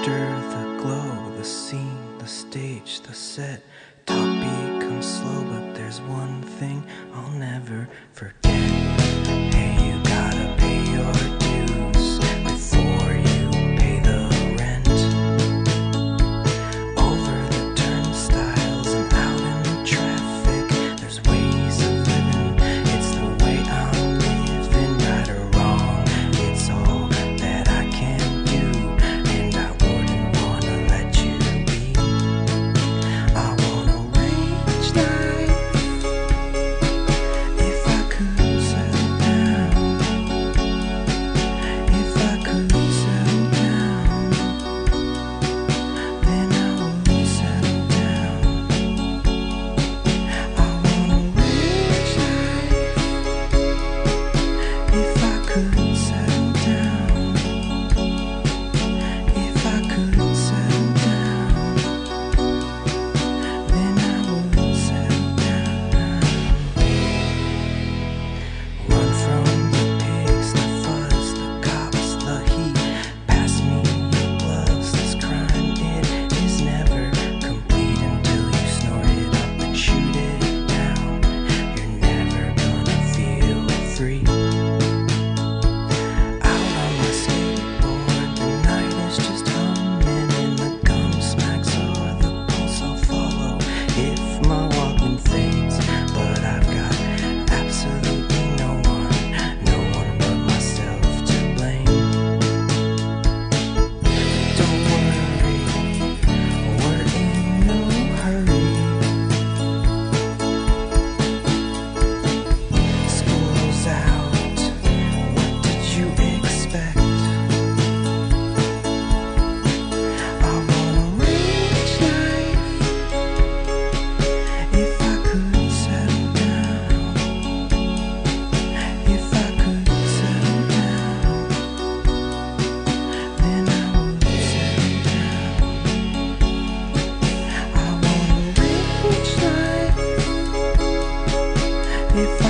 laughter, the glow, the scene, the stage, the set. Talk becomes slow, before.